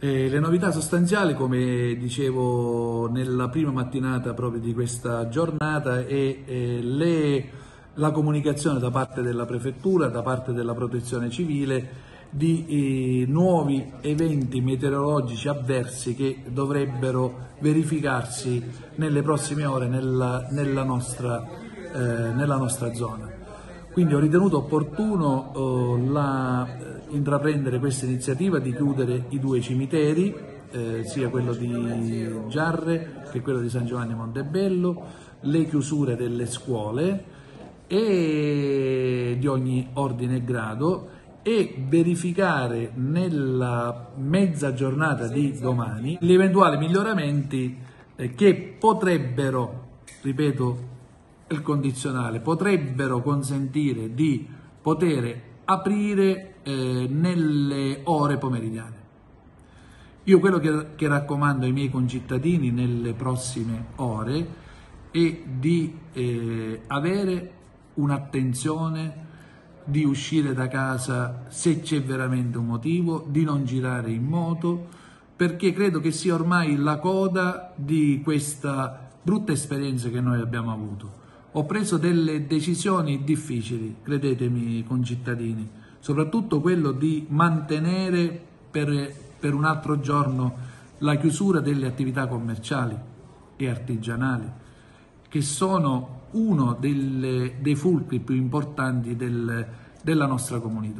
Eh, le novità sostanziali, come dicevo nella prima mattinata proprio di questa giornata, è eh, le, la comunicazione da parte della Prefettura, da parte della Protezione Civile, di eh, nuovi eventi meteorologici avversi che dovrebbero verificarsi nelle prossime ore nella, nella, nostra, eh, nella nostra, zona. Quindi ho ritenuto opportuno eh, la, intraprendere questa iniziativa di chiudere i due cimiteri, eh, sia quello di Giarre che quello di San Giovanni Montebello, le chiusure delle scuole e di ogni ordine e grado e verificare nella mezza giornata di domani gli eventuali miglioramenti eh, che potrebbero, ripeto il condizionale, potrebbero consentire di poter aprire eh, nelle ore pomeridiane. Io quello che, che, raccomando ai miei concittadini nelle prossime ore è di eh, avere un'attenzione, di uscire da casa se c'è veramente un motivo, di non girare in moto, perché credo che sia ormai la coda di questa brutta esperienza che noi abbiamo avuto. Ho preso delle decisioni difficili, credetemi concittadini, soprattutto quello di mantenere per, per un altro giorno la chiusura delle attività commerciali e artigianali, che sono uno delle, dei fulcri più importanti del, della nostra comunità.